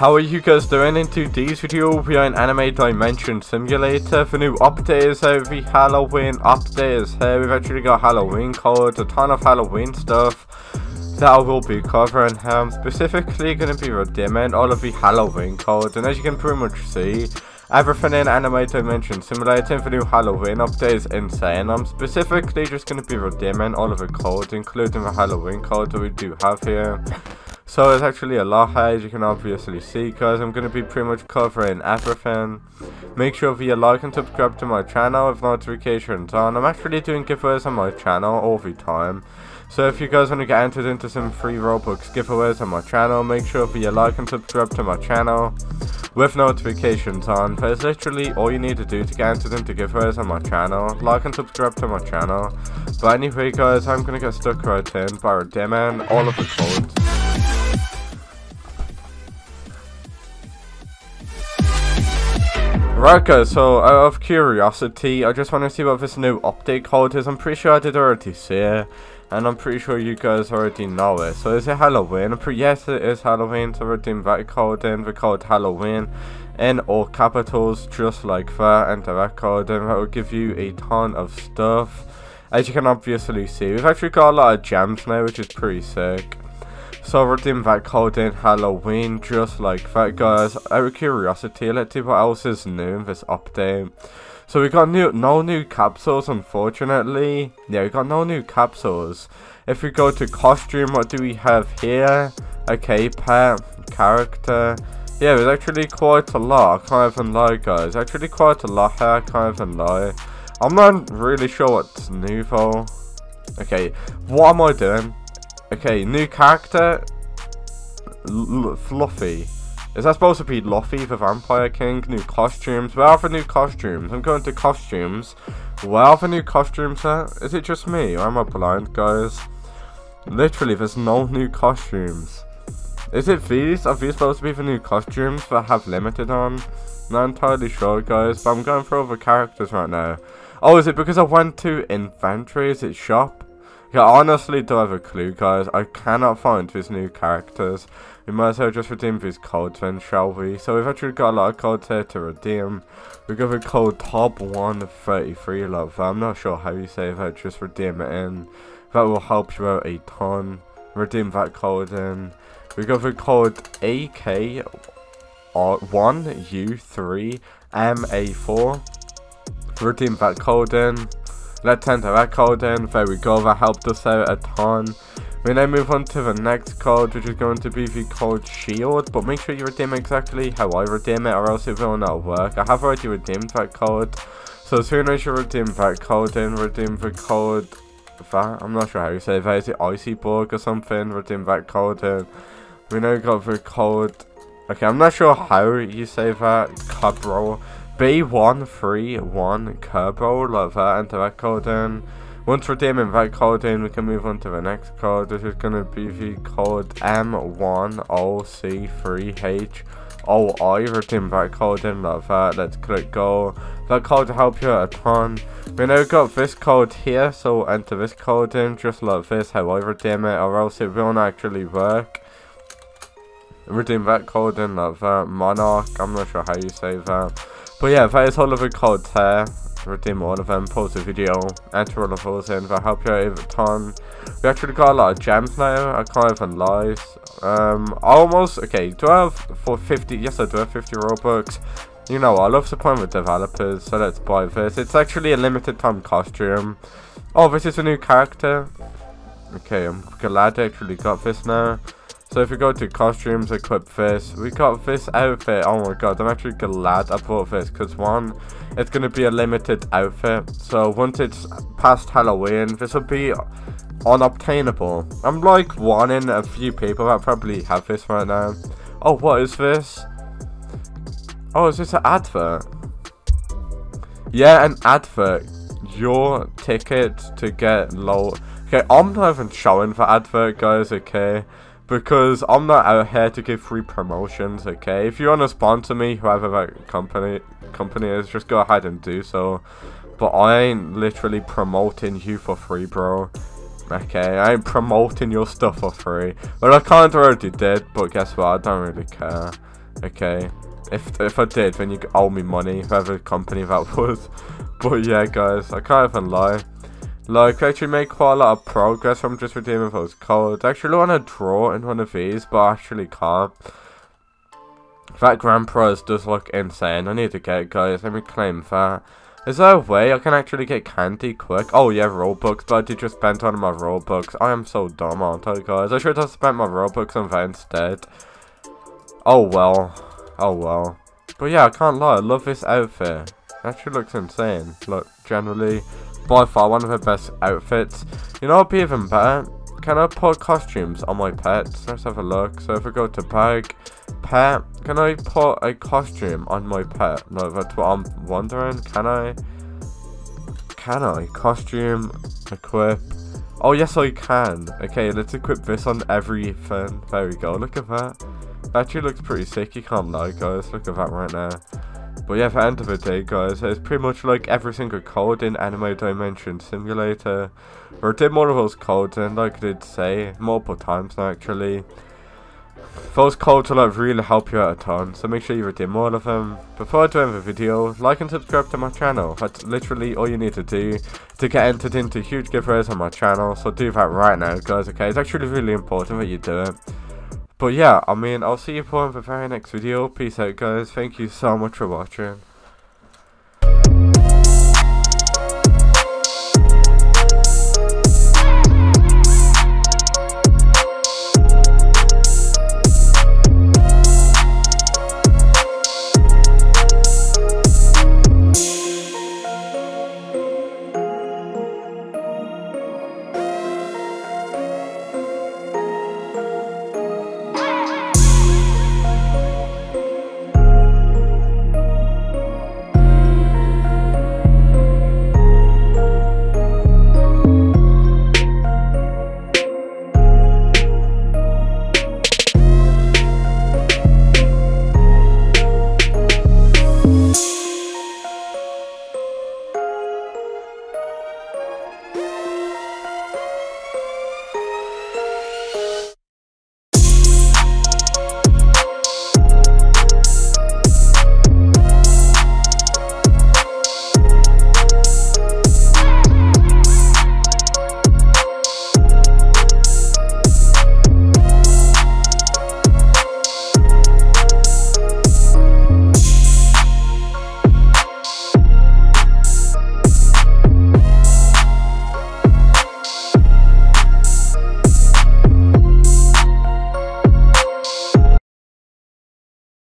How are you guys doing? In today's video we are in Anime Dimension Simulator. The new update is the Halloween update is here. We've actually got Halloween codes, a ton of Halloween stuff that I will be covering. I'm specifically going to be redeeming all of the Halloween codes and as you can pretty much see, Everything in Anime Dimension Simulator for new Halloween update is insane. I'm specifically just going to be redeeming all of the codes, including the Halloween codes that we do have here. So it's actually a lot high as you can obviously see guys. I'm going to be pretty much covering everything. Make sure that you like and subscribe to my channel with notifications on. I'm actually doing giveaways on my channel all the time. So if you guys want to get entered into some free Robux giveaways on my channel, make sure that you like and subscribe to my channel with notifications on. That's literally all you need to do to get entered into giveaways on my channel. Like and subscribe to my channel. But anyway guys, I'm going to get stuck right in by redeeming all of the codes. Right guys, so out of curiosity, I just want to see what this new update code is. I'm pretty sure I did already see it, and I'm pretty sure you guys already know it. So is it Halloween? yes, it is Halloween, so redeem that code in, the code Halloween in all capitals, just like that, and that code, and that will give you a ton of stuff. As you can obviously see, we've actually got a lot of gems now, which is pretty sick. So redeem that code in Halloween just like that guys. Out of curiosity, let's see what else is new in this update. So we got new no new capsules unfortunately. Yeah, we got no new capsules. If we go to costume, what do we have here? Okay, pet, character. Yeah, there's actually quite a lot. I can't even lie guys. Actually quite a lot here, I can't even lie. I'm not really sure what's new though. Okay, what am I doing? Okay, new character. L Fluffy. Is that supposed to be Luffy, the Vampire King? New costumes. Where are the new costumes? I'm going to costumes. Where are the new costumes at? Is it just me? Or am I blind, guys? Literally, there's no new costumes. Is it these? Are these supposed to be the new costumes that I have limited on? Not entirely sure, guys, but I'm going for all the characters right now. Oh, is it because I went to inventory? Is it shop? Yeah, honestly don't have a clue, guys. I cannot find these new characters. We might as well just redeem these codes then, shall we? So we've actually got a lot of codes here to redeem. We got the code top133, love. I'm not sure how you say that, just redeem it in. That will help you out a ton. Redeem that code in. We got the code AK1U3MA4. Redeem that code in. Let's enter that code in. There we go. That helped us out a ton. We now move on to the next code, which is going to be the code shield. But make sure you redeem exactly how I redeem it, or else it will not work. I have already redeemed that code. So as soon as you redeem that code then redeem the code that. I'm not sure how you say that. Is it Icy Bug or something? Redeem that code in. We now got the code. Okay, I'm not sure how you say that. Cabro. B131 Turbo, like that, enter that code in. Once we're redeeming that code in, we can move on to the next code. This is going to be the code M1OC3H. redeem that code in like that. Let's click go. That code will help you a ton. We now got this code here, so enter this code in just like this, how I redeem it, or else it won't actually work. Redeem that code in like that. Monarch, I'm not sure how you say that. But yeah, that is all of the codes here. Redeem all of them, pause the video, enter all of those in, that help you out a ton. We actually got a lot of gems now, I can't even lie. Um, almost, okay, do I have for 50, yes I do have 50 Robux. You know, I love supporting with developers, so let's buy this. It's actually a limited time costume. Oh, this is a new character. Okay, I'm glad I actually got this now. So if we go to costumes, equip this. We got this outfit. Oh my god, I'm actually glad I bought this. Because one, it's going to be a limited outfit. So once it's past Halloween, this will be unobtainable. I'm like one in a few people that probably have this right now. Oh, what is this? Oh, is this an advert? Yeah, an advert. Your ticket to get low. Okay, I'm not even showing for advert, guys, okay? Because I'm not out here to give free promotions, okay? If you want to sponsor me, whoever that company company is, just go ahead and do so. But I ain't literally promoting you for free, bro. Okay, I ain't promoting your stuff for free. Well, I kind of already did, but guess what? I don't really care. Okay. If if I did, then you owe me money, whoever company that was. But yeah, guys, I can't even lie. Like, I actually made quite a lot of progress from just redeeming those codes. I actually want to draw in one of these, but I actually can't. That Grand Prize does look insane. I need to get it, guys. Let me claim that. Is there a way I can actually get candy quick? Oh yeah, Robux, but I did just spend on my Robux. I am so dumb, aren't I, guys? I should have spent my Robux on that instead. Oh well. Oh well. But yeah, I can't lie, I love this outfit. It actually looks insane. Look, generally, by far one of the best outfits. You know what'd be even better? Can I put costumes on my pets? Let's have a look. So if I go to bag, pet, can I put a costume on my pet? No, that's what I'm wondering. Can I? Can I? Costume, equip. Oh, yes, I can. Okay, let's equip this on everything. There we go. Look at that. That actually looks pretty sick. You can't lie, guys. Look at that right now. But yeah, for end of the day, guys, it's pretty much like every single code in Anime Dimension Simulator. Or did more of those codes, and like I did say, multiple times now, actually. Those codes will like really help you out a ton, so make sure you redeem all of them. Before I do end the video, like and subscribe to my channel. That's literally all you need to do to get entered into huge giveaways on my channel. So do that right now, guys. Okay, it's actually really important that you do it. But yeah, I mean, I'll see you for the very next video. Peace out, guys. Thank you so much for watching.